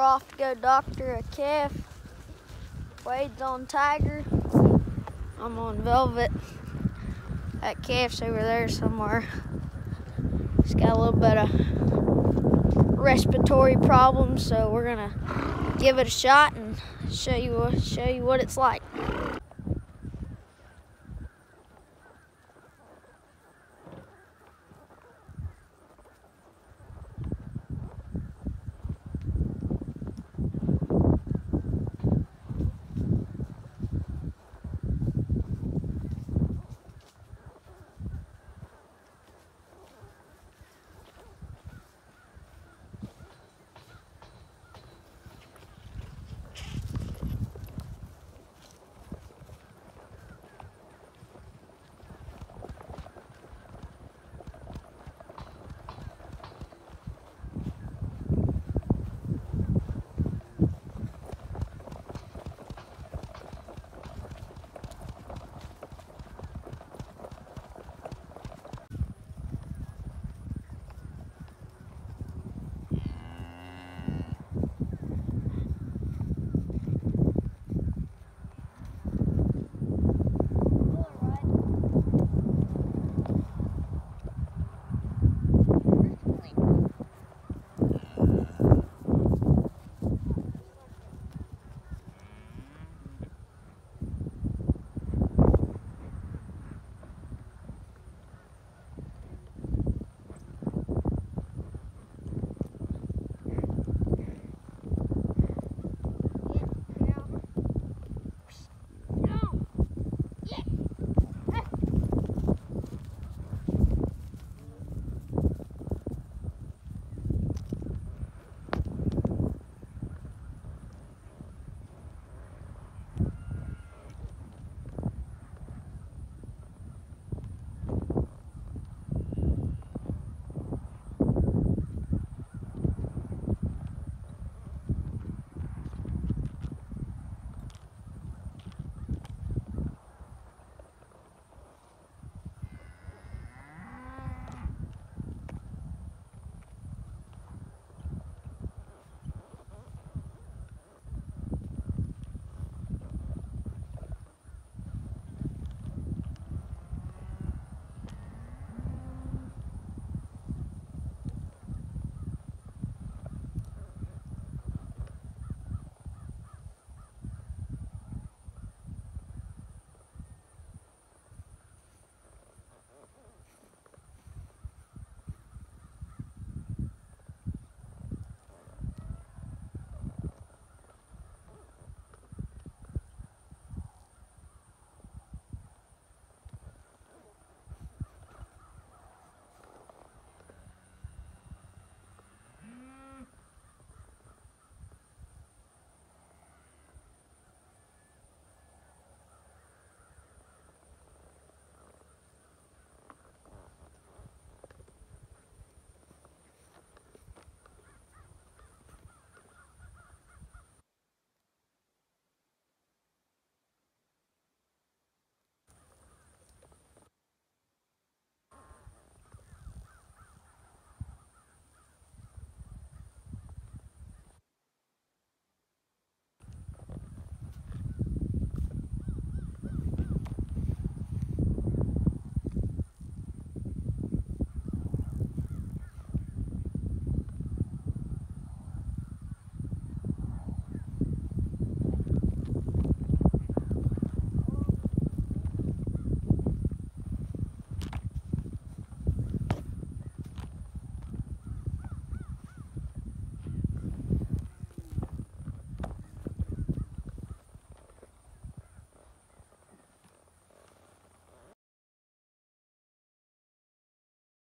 We're off to go doctor a calf. Wade's on Tiger. I'm on Velvet. That calf's over there somewhere. He's got a little bit of respiratory problems, so we're gonna give it a shot and show you show you what it's like.